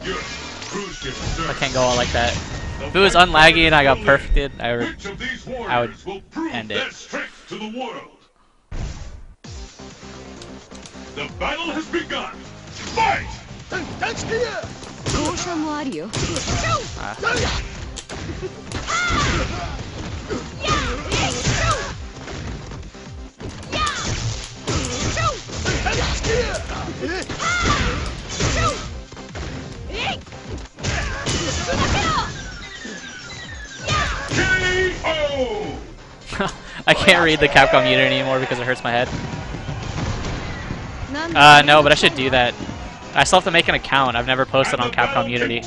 I can't go out like that. If it was unlaggy and I got perfected, I would, I would end it. The battle has begun! Fight! I can't read the Capcom unit anymore because it hurts my head. なん Uh, no, but I should do that. I still have to make an account. I've never posted on the battle Capcom Unity.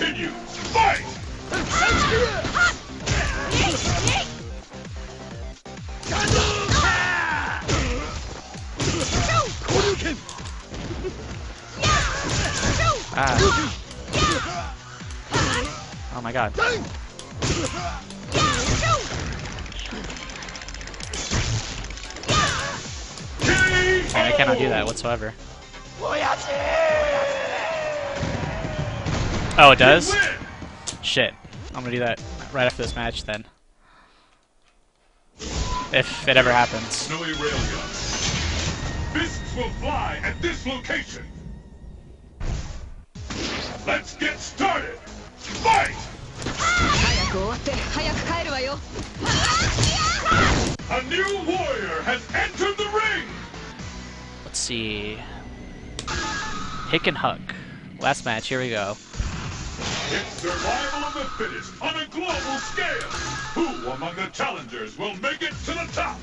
Ah. Oh my god. KO! I cannot do that whatsoever. Oh, it does? Shit. I'm gonna do that right after this match then. If it ever happens. Snowy Railgun. Fists will fly at this location. Let's get started. Fight! 早く終わって早く帰るわよ A new warrior has entered the ring. Let's see. Hick and Huck. Last match, here we go. It's survival of the fittest on a global scale. Who among the challengers will make it to the top?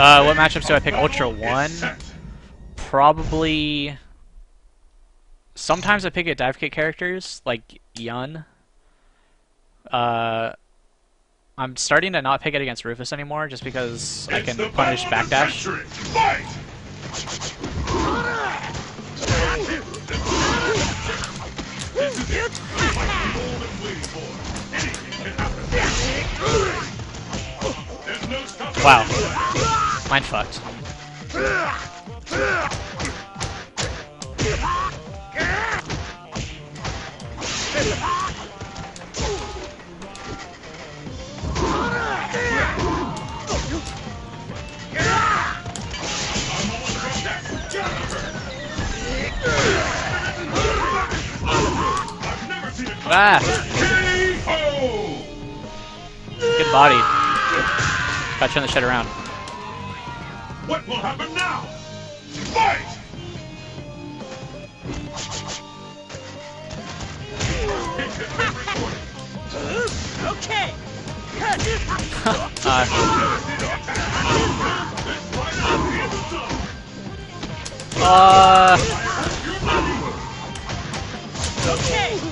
Uh, what matchups do I pick? Ultra 1? Probably... Sometimes I pick at dive kick characters, like Yun. Uh, I'm starting to not pick it against Rufus anymore, just because I can punish battle of the backdash. century. Fight! This is it. The fight we've all been waiting for. Anything can happen. There's no stopping Wow. Mind fucked. Ah! Good body. Gotta turn the shit around. What will happen now? Fight! Okay. Uh, uh, Okay.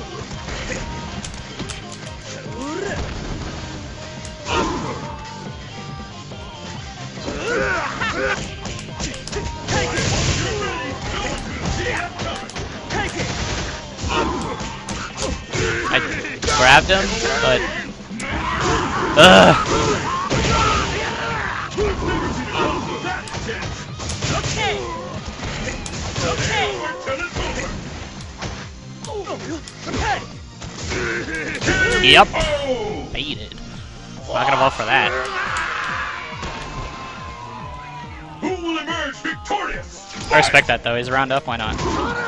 Grabbed him, but... Ugh! Okay. Okay. Yep. Baited. Not gonna vote for that. Who will emerge victorious? I respect that though. He's a round up. Why not?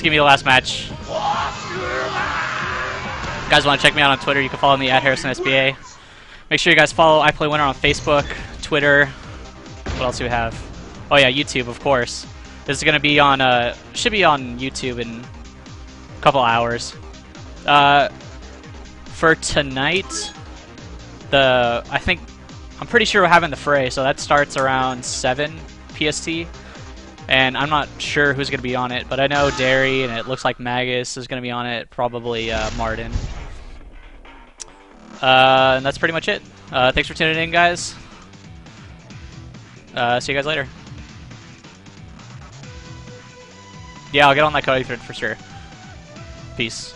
let's give me the last match. If you guys want to check me out on Twitter, you can follow me at HarrisonSBA. Make sure you guys follow iPlayWinner on Facebook, Twitter. What else do we have? Oh yeah, YouTube, of course. This is gonna be on uh should be on YouTube in a couple hours. Uh for tonight, the I think I'm pretty sure we're having the fray, so that starts around seven PST. And I'm not sure who's going to be on it, but I know Derry, and it looks like Magus is going to be on it, probably uh, Martin. Uh, and that's pretty much it. Uh, thanks for tuning in, guys. Uh, see you guys later. Yeah, I'll get on that Cody thread for sure. Peace.